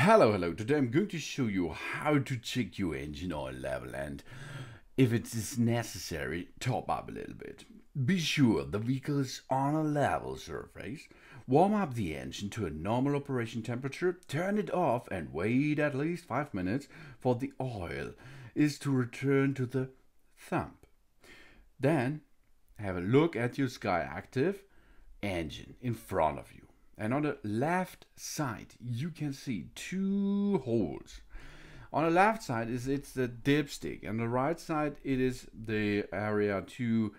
Hello, hello. Today I'm going to show you how to check your engine oil level and if it is necessary, top up a little bit. Be sure the vehicle is on a level surface. Warm up the engine to a normal operation temperature, turn it off and wait at least 5 minutes for the oil is to return to the sump. Then have a look at your Skyactiv engine in front of you and on the left side you can see two holes. On the left side is it's the dipstick. And the right side it is the area to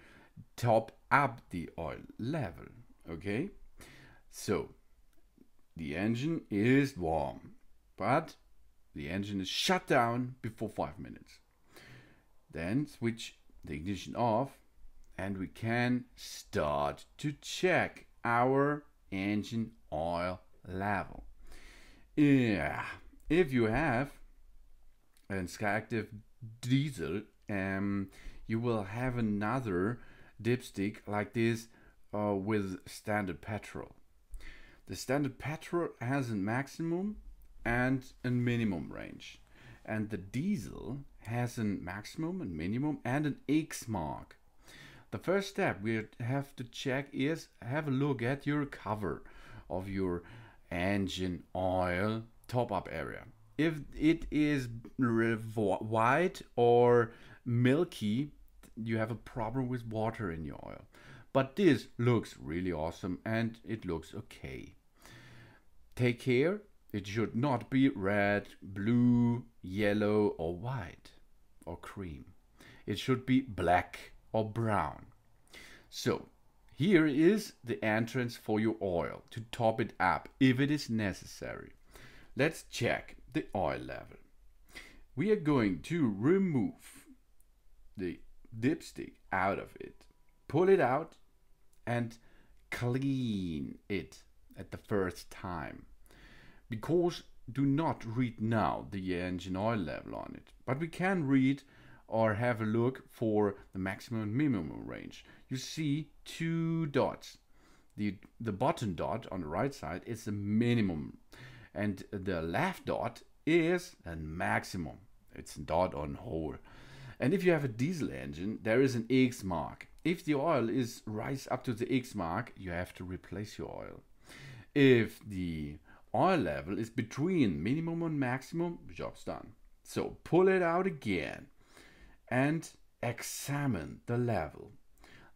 top up the oil level okay? So the engine is warm but the engine is shut down before five minutes. Then switch the ignition off and we can start to check our engine oil level. Yeah, if you have a Skyactiv diesel, um, you will have another dipstick like this uh, with standard petrol. The standard petrol has a maximum and a minimum range. And the diesel has a maximum and minimum and an X mark. The first step we have to check is have a look at your cover of your engine oil top up area. If it is white or milky, you have a problem with water in your oil. But this looks really awesome and it looks okay. Take care, it should not be red, blue, yellow or white or cream. It should be black or brown. So here is the entrance for your oil to top it up if it is necessary. Let's check the oil level. We are going to remove the dipstick out of it, pull it out and clean it at the first time. Because do not read now the engine oil level on it, but we can read or have a look for the maximum and minimum range. You see two dots. The, the bottom dot on the right side is the minimum and the left dot is a maximum. It's a dot on hole. And if you have a diesel engine, there is an X mark. If the oil is rise up to the X mark, you have to replace your oil. If the oil level is between minimum and maximum, job's done. So pull it out again and examine the level.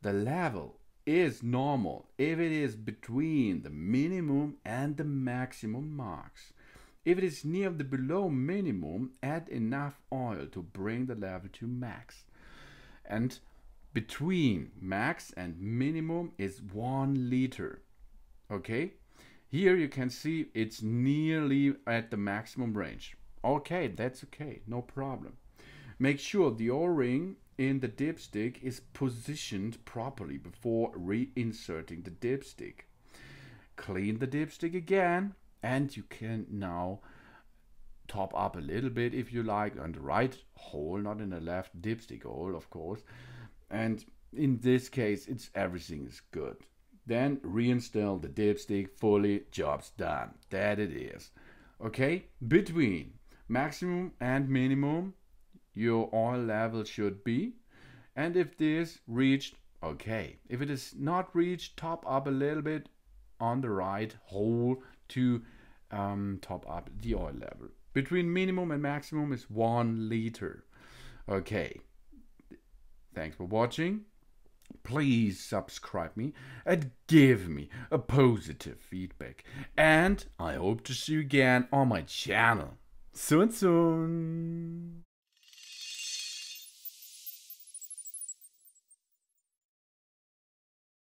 The level is normal if it is between the minimum and the maximum marks. If it is near the below minimum, add enough oil to bring the level to max. And between max and minimum is one liter. Okay? Here you can see it's nearly at the maximum range. Okay, that's okay, no problem. Make sure the O-ring in the dipstick is positioned properly before reinserting the dipstick. Clean the dipstick again and you can now top up a little bit if you like on the right hole, not in the left dipstick hole, of course. And in this case, it's everything is good. Then reinstall the dipstick fully, job's done. That it is. Okay, between maximum and minimum, your oil level should be. And if this reached, okay. If it is not reached, top up a little bit on the right hole to um, top up the oil level. Between minimum and maximum is one liter. Okay. Thanks for watching. Please subscribe me and give me a positive feedback. And I hope to see you again on my channel. Soon soon.